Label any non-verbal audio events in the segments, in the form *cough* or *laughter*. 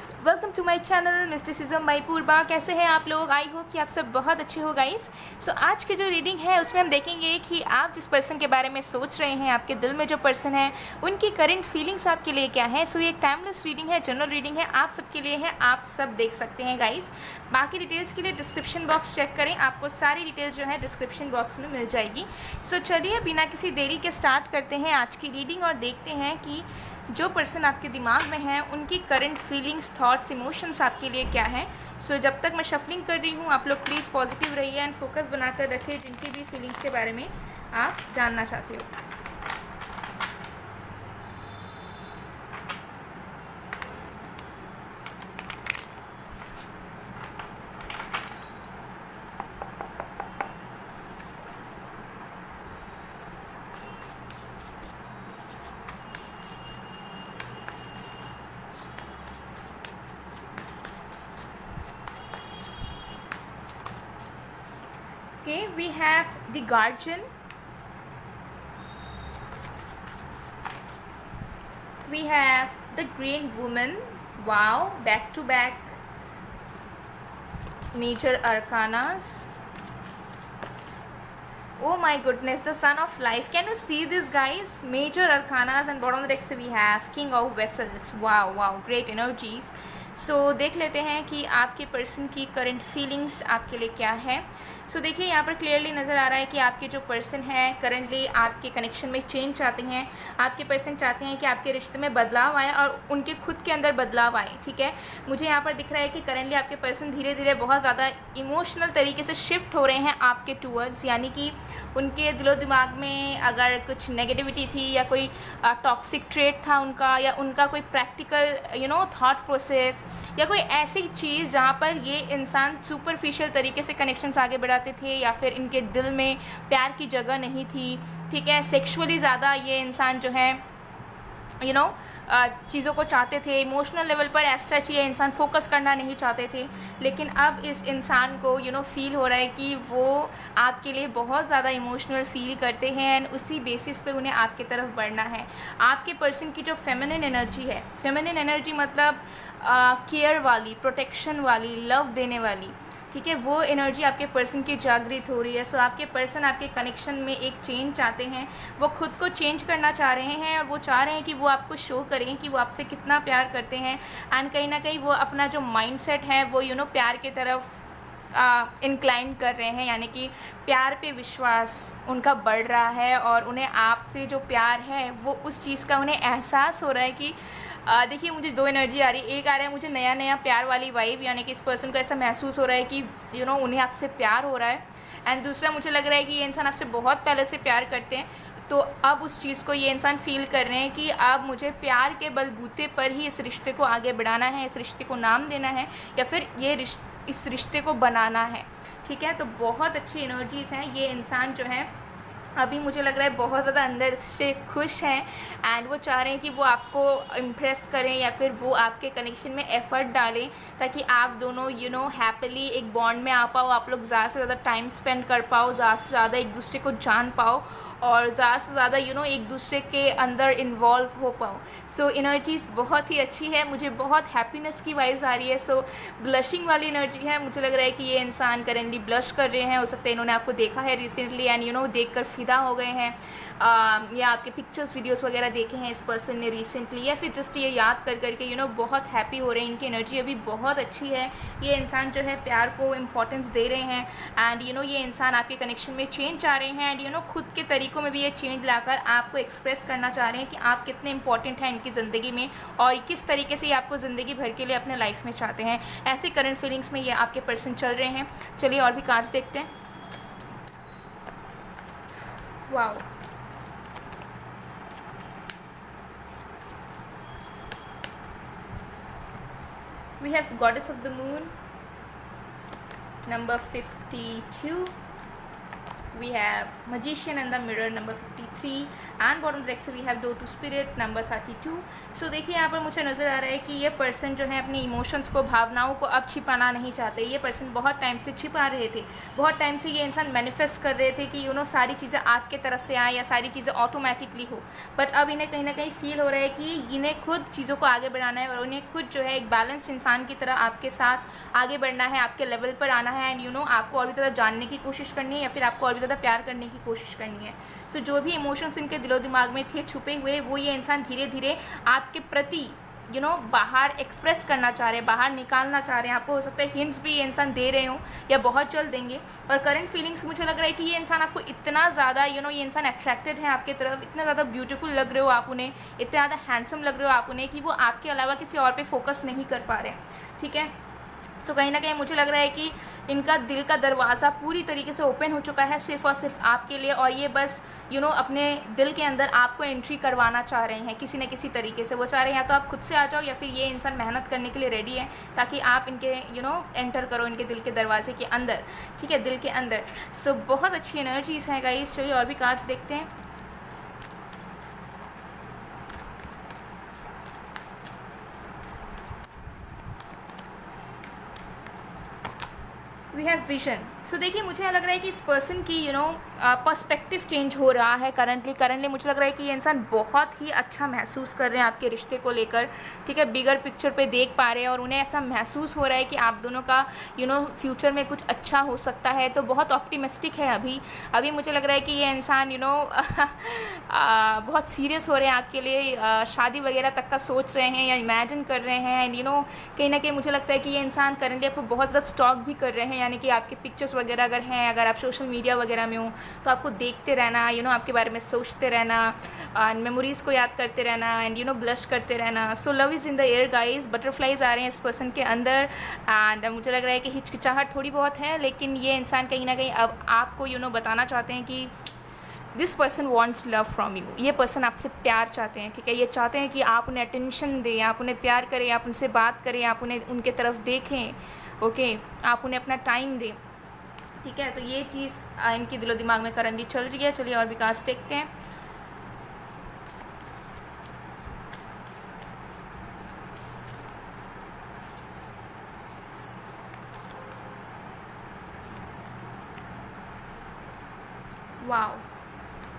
Guys welcome to my channel mysticism by Purva कैसे हैं आप लोग? आई होप कि आप सब बहुत अच्छे हो गाइस सो so, आज की जो रीडिंग है उसमें हम देखेंगे कि आप जिस पर्सन के बारे में सोच रहे हैं आपके दिल में जो पर्सन है उनकी करंट फीलिंग्स आपके लिए क्या है? सो so, ये एक टाइमलेस रीडिंग है जनरल रीडिंग है. आप सबके लिए है आप सब देख सकते हैं गाइज़ बाकी डिटेल्स के लिए डिस्क्रिप्शन बॉक्स चेक करें. आपको सारी डिटेल्स जो है डिस्क्रिप्शन बॉक्स में मिल जाएगी. सो so, चलिए बिना किसी देरी के स्टार्ट करते हैं आज की रीडिंग और देखते हैं कि जो पर्सन आपके दिमाग में है उनकी करंट फीलिंग्स थॉट्स इमोशंस आपके लिए क्या हैं? सो so, जब तक मैं शफलिंग कर रही हूँ आप लोग प्लीज़ पॉजिटिव रहिए एंड फोकस बनाकर रखिए जिनकी भी फीलिंग्स के बारे में आप जानना चाहते हो okay we have the guardian we have the green woman wow back to back major arcanas oh my goodness the son of life can you see this guys major arcanas and bottom of the deck we have king of vessels wow wow great energies so, देख लेते हैं कि आपके person की current feelings आपके लिए क्या है सो so, देखिए यहाँ पर क्लियरली नज़र आ रहा है कि आपके जो पर्सन है करंटली आपके कनेक्शन में चेंज चाहते हैं। आपके पर्सन चाहते हैं कि आपके रिश्ते में बदलाव आए और उनके खुद के अंदर बदलाव आए ठीक है? मुझे यहाँ पर दिख रहा है कि करंटली आपके पर्सन धीरे धीरे बहुत ज़्यादा इमोशनल तरीके से शिफ्ट हो रहे हैं आपके टूवर्ड्स यानी कि उनके दिलो दिमाग में अगर कुछ नेगेटिविटी थी या कोई टॉक्सिक ट्रेड था उनका या उनका कोई practical you know thought process या कोई ऐसी चीज़ जहाँ पर ये इंसान सुपरफिशियल तरीके से कनेक्शंस आगे बढ़ाते थे या फिर इनके दिल में प्यार की जगह नहीं थी, ठीक है? सेक्सुअली ज़्यादा ये इंसान जो है यू नो चीज़ों को चाहते थे। इमोशनल लेवल पर ऐसा सच ये इंसान फोकस करना नहीं चाहते थे। लेकिन अब इस इंसान को यू नो फील हो रहा है कि वो आपके लिए बहुत ज़्यादा इमोशनल फील करते हैं एंड उसी बेसिस पे उन्हें आपकी तरफ़ बढ़ना है। आपके पर्सन की जो फेमिनिन एनर्जी है फेमिनिन एनर्जी मतलब केयर वाली प्रोटेक्शन वाली लव देने वाली ठीक है, वो एनर्जी आपके पर्सन की जागृत हो रही है। सो आपके पर्सन आपके कनेक्शन में एक चेंज चाहते हैं। वो खुद को चेंज करना चाह रहे हैं और वो चाह रहे हैं कि वो आपको शो करें कि वो आपसे कितना प्यार करते हैं। एंड कहीं ना कहीं वो अपना जो माइंडसेट है, वो यू नो प्यार की तरफ़ इंक्लाइन कर रहे हैं। यानी कि प्यार पे विश्वास उनका बढ़ रहा है और उन्हें आपसे जो प्यार है, वो उस चीज़ का उन्हें एहसास हो रहा है कि देखिए मुझे दो एनर्जी आ रही है। एक आ रहा है मुझे नया नया प्यार वाली वाइब यानी कि इस पर्सन को ऐसा महसूस हो रहा है कि यू you नो know, उन्हें आपसे प्यार हो रहा है। एंड दूसरा मुझे लग रहा है कि ये इंसान आपसे बहुत पहले से प्यार करते हैं। तो अब उस चीज़ को ये इंसान फील कर रहे हैं कि अब मुझे प्यार के बलबूते पर ही इस रिश्ते को आगे बढ़ाना है इस रिश्ते को नाम देना है या फिर ये इस रिश्ते को बनाना है। ठीक है? तो बहुत अच्छी एनर्जीज़ हैं। ये इंसान जो है अभी मुझे लग रहा है बहुत ज़्यादा अंदर से खुश हैं एंड वो चाह रहे हैं कि वो आपको इम्प्रेस करें या फिर वो आपके कनेक्शन में एफ़र्ट डालें ताकि आप दोनों यू नो हैप्पीली एक बॉन्ड में आ पाओ, आप लोग ज़्यादा से ज़्यादा टाइम स्पेंड कर पाओ, ज़्यादा से ज़्यादा एक दूसरे को जान पाओ और ज़्यादा से ज़्यादा यू नो एक दूसरे के अंदर इन्वॉल्व हो पाओ सो so, एनर्जीज़ बहुत ही अच्छी है। मुझे बहुत हैप्पीनेस की वाइज आ रही है। सो ब्लशिंग वाली एनर्जी है। मुझे लग रहा है कि ये इंसान करेंटली ब्लश कर रहे हैं। हो सकता है इन्होंने आपको देखा है रिसेंटली एंड यू नो देख कर फिदा हो गए हैं। या आपके पिक्चर्स वीडियोस वगैरह देखे हैं इस पर्सन ने रिसेंटली या फिर जस्ट ये याद कर करके यू नो बहुत हैप्पी हो रहे हैं। इनकी एनर्जी अभी बहुत अच्छी है। ये इंसान जो है प्यार को इम्पोर्टेंस दे रहे हैं। एंड यू नो ये इंसान आपके कनेक्शन में चेंज चाह रहे हैं। एंड यू नो खुद के तरीकों में भी ये चेंज लाकर आपको एक्सप्रेस करना चाह रहे हैं कि आप कितने इंपॉर्टेंट हैं इनकी ज़िंदगी में और किस तरीके से ये आपको ज़िंदगी भर के लिए अपने लाइफ में चाहते हैं। ऐसे करंट फीलिंग्स में ये आपके पर्सन चल रहे हैं। चलिए और भी कार्ड्स देखते हैं। Wow we have goddess of the moon, number 52 we have magician in the mirror number 53 and bottom direct से we have door to spirit number 32 so, देखिए यहाँ पर मुझे नज़र आ रहा है कि ये पर्सन जो है अपनी इमोशंस को, भावनाओं को अब छिपाना नहीं चाहते। ये पर्सन बहुत टाइम से छिपा रहे थे। बहुत टाइम से ये इंसान मैनिफेस्ट कर रहे थे कि यू नो सारी चीज़ें आपके तरफ़ से आए या सारी चीज़ें ऑटोमेटिकली हो। बट अब इन्हें कहीं ना कहीं फील हो रहा है कि इन्हें खुद चीज़ों को आगे बढ़ाना है और उन्हें खुद जो है एक बैलेंस्ड इंसान की तरह आपके साथ आगे बढ़ना है, आपके लेवल पर आना है एंड यू नो आपको और भी ज़्यादा जानने की कोशिश करनी है या फिर आपको और ज़्यादा प्यार करने की कोशिश करनी है। सो so, जो भी इमोशंस इनके दिलो दिमाग में थे छुपे हुए वो ये इंसान धीरे धीरे आपके प्रति यू you नो know, बाहर एक्सप्रेस करना चाह रहे हैं बाहर निकालना चाह रहे हैं। आपको हो सकता है हिंट्स भी ये इंसान दे रहे हो या बहुत जल्द देंगे। और करंट फीलिंग्स मुझे लग रहा है कि ये इंसान आपको इतना ज़्यादा यू नो ये इंसान अट्रैक्टेड है आपकी तरफ़ इतना ज़्यादा ब्यूटीफुल लग रहे हो आप उन्हें इतना ज़्यादा हैंडसम लग रहे हो आप उन्हें कि वो आपके अलावा किसी और पे फोकस नहीं कर पा रहे ठीक है? सो कहीं ना कहीं मुझे लग रहा है कि इनका दिल का दरवाज़ा पूरी तरीके से ओपन हो चुका है सिर्फ़ और सिर्फ़ आपके लिए और ये बस यू you नो know, अपने दिल के अंदर आपको एंट्री करवाना चाह रहे हैं किसी न किसी तरीके से। वो चाह रहे हैं या तो आप खुद से आ जाओ या फिर ये इंसान मेहनत करने के लिए रेडी है ताकि आप इनके यू नो एंटर करो इनके दिल के दरवाजे के अंदर। ठीक है? दिल के अंदर। सो so, बहुत अच्छी एनर्जीज़ हैं गाइस चलिए और भी कार्ड्स देखते हैं। वी हैव विजन सो देखिए मुझे लग रहा है कि इस पर्सन की यू नो पर्सपेक्टिव चेंज हो रहा है करंटली करंटली मुझे लग रहा है कि ये इंसान बहुत ही अच्छा महसूस कर रहे हैं आपके रिश्ते को लेकर. ठीक है बिगर पिक्चर पे देख पा रहे हैं और उन्हें ऐसा महसूस हो रहा है कि आप दोनों का यू नो फ्यूचर में कुछ अच्छा हो सकता है. तो बहुत ऑप्टिमिस्टिक है अभी. अभी मुझे लग रहा है कि ये इंसान यू नो *laughs* बहुत सीरियस हो रहे हैं आपके लिए. आ, शादी वगैरह तक का सोच रहे हैं या इमेजिन कर रहे हैं. एंड यू नो कहीं ना कहीं मुझे लगता है कि ये इंसान करंटली आपको बहुत ज़्यादा स्टॉक भी कर रहे हैं यानी कि आपके पिक्चर्स वगैरह अगर हैं अगर आप सोशल मीडिया वगैरह में हो तो आपको देखते रहना यू you नो know, आपके बारे में सोचते रहना एंड मेमोरीज़ को याद करते रहना एंड यू नो ब्लश करते रहना. So love is in the air guys butterflies आ रहे हैं इस पर्सन के अंदर एंड मुझे लग रहा है कि हिचकिचाहट थोड़ी बहुत है लेकिन ये इंसान कहीं ना कहीं अब आपको यू you नो know, बताना चाहते हैं कि this person wants love from you ये पर्सन आपसे प्यार चाहते हैं ठीक है? ये चाहते हैं कि आप उन्हें अटेंशन दें आप उन्हें प्यार करें आप उनसे बात करें आप उन्हें उनके तरफ़ देखें. ओके? आप उन्हें अपना टाइम दें। ठीक है? तो ये चीज़ इनकी दिलो दिमाग में करंटली चल रही है। चलिए और विकास देखते हैं। Wow.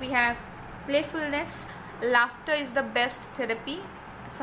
We have playfulness. Laughter is the best therapy.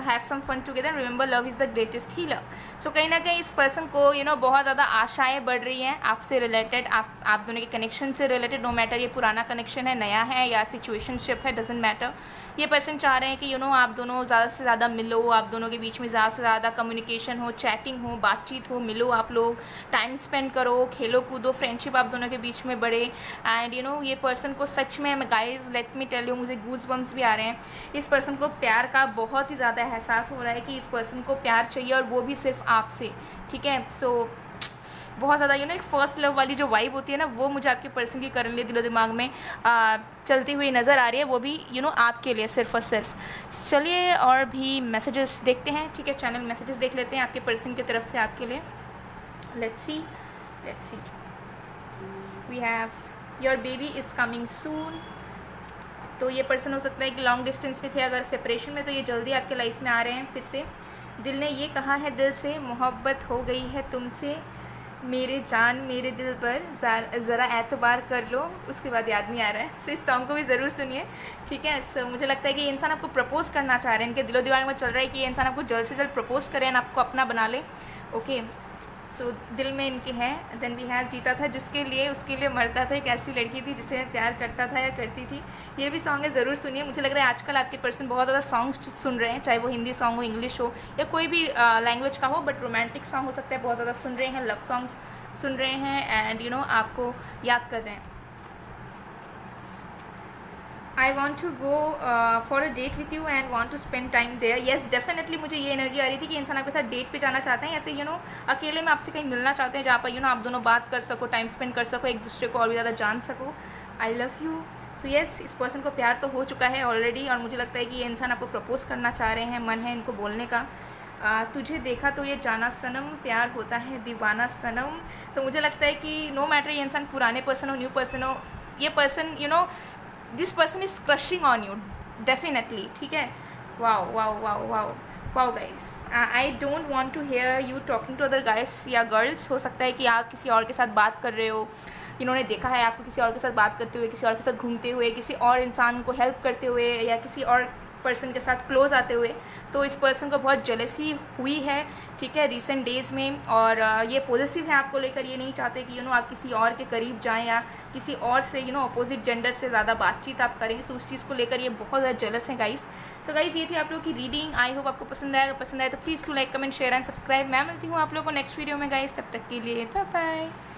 Have some fun together remember love is the greatest healer so कहीं ना कहीं इस पर्सन को यू you नो know, बहुत ज़्यादा आशाएँ बढ़ रही हैं आपसे रिलेटेड आप आप दोनों के कनेक्शन से रिलेटेड नो मैटर ये पुराना कनेक्शन है नया है या सिचुएशनशिप है डजेंट मैटर ये पर्सन चाह रहे हैं कि यू you नो know, आप दोनों ज़्यादा से ज़्यादा मिलो आप दोनों के बीच में ज़्यादा से ज़्यादा कम्युनिकेशन हो चैटिंग हो बातचीत हो मिलो आप लोग टाइम स्पेंड करो खेलो कूदो फ्रेंडशिप आप दोनों के बीच में बढ़े। एंड यू नो ये पर्सन को सच में guys let me tell you मुझे गूज बम्स भी आ रहे हैं। इस पर्सन को प्यार का बहुत ही ज़्यादा एहसास हो रहा है कि इस पर्सन को प्यार चाहिए और वो भी सिर्फ़ आपसे ठीक है? सो so, बहुत ज़्यादा यू नो एक फ़र्स्ट लव वाली जो वाइब होती है ना वो मुझे आपके पर्सन की करंटली दिलो दिमाग में आ, चलती हुई नज़र आ रही है वो भी यू नो आपके लिए सिर्फ़ और सिर्फ़। चलिए और भी मैसेजेस देखते हैं ठीक है चैनल मैसेजेस देख लेते हैं आपके पर्सन की तरफ़ से आपके लिए। Let's see let's see we have your baby is coming soon तो ये पर्सन हो सकता है कि लॉन्ग डिस्टेंस में थे अगर सेपरेशन में तो ये जल्दी आपके लाइफ में आ रहे हैं फिर से। दिल ने ये कहा है दिल से मोहब्बत हो गई है तुमसे। मेरे जान, मेरे दिल पर ज़रा एतबार कर लो। उसके बाद याद नहीं आ रहा है। सो इस सॉन्ग को भी ज़रूर सुनिए। ठीक है? सो मुझे लगता है कि इंसान आपको प्रपोज़ करना चाह रहे हैं। इनके दिलो दिमाग में चल रहा है कि ये इंसान आपको जल्द से जल्द प्रपोज़ करें आपको अपना बना ले। ओके सो दिल में इनकी हैं देन वी हैव जीता था जिसके लिए, उसके लिए मरता था, एक ऐसी लड़की थी, जिसे मैं प्यार करता था या करती थी। ये भी सॉन्ग है, ज़रूर सुनिए। मुझे लग रहा है आजकल आपके पर्सन बहुत ज़्यादा सॉन्ग्स सुन रहे हैं, चाहे वो हिंदी सॉन्ग हो इंग्लिश हो, या कोई भी लैंग्वेज का हो बट रोमांटिक सॉन्ग हो सकता है, बहुत ज़्यादा सुन रहे हैं लव सॉन्ग्स सुन रहे हैं एंड यू नो आपको याद कर रहे हैं। I want to go for a date with you and want to spend time there yes definitely मुझे ये एनर्जी आ रही थी कि इंसान आपके साथ डेट पे जाना चाहते हैं या फिर यू you नो know, अकेले में आपसे कहीं मिलना चाहते हैं जहाँ पर यू नो आप दोनों बात कर सको टाइम स्पेंड कर सको एक दूसरे को और भी ज़्यादा जान सको। I love you so yes इस पर्सन को प्यार तो हो चुका है ऑलरेडी और मुझे लगता है कि ये इंसान आपको प्रपोज करना चाह रहे हैं मन है इनको बोलने का। आ, तुझे देखा तो ये जाना सनम प्यार होता है दीवाना सनम। तो मुझे लगता है कि नो मैटर ये इंसान पुराने पर्सन हो न्यू पर्सन हो ये person you know this person is crushing on you definitely ठीक है? Wow wow wow wow wow guys I don't want to hear you talking to other guys या girls हो सकता है कि आप किसी और के साथ बात कर रहे हो। इन्होंने देखा है आपको किसी और के साथ बात करते हुए, किसी और के साथ घूमते हुए, किसी और इंसान को हेल्प करते हुए या किसी और पर्सन के साथ क्लोज आते हुए। तो इस पर्सन को बहुत जलसी हुई है, ठीक है रिसेंट डेज़ में और ये पॉजिटिव है आपको लेकर, ये नहीं चाहते कि यू नो आप किसी और के करीब जाएँ या किसी और से यू नो अपोजिट जेंडर से ज़्यादा बातचीत आप करें। तो उस चीज़ को लेकर ये बहुत ज़्यादा जलस है गाइस तो गाइस ये थी आप लोगों की रीडिंग आई होप आपको पसंद आएगा पसंद आए तो please to like comment share and subscribe मैं मिलती हूँ आप लोगों को नेक्स्ट वीडियो में गाइस तब तक के लिए बाय बाय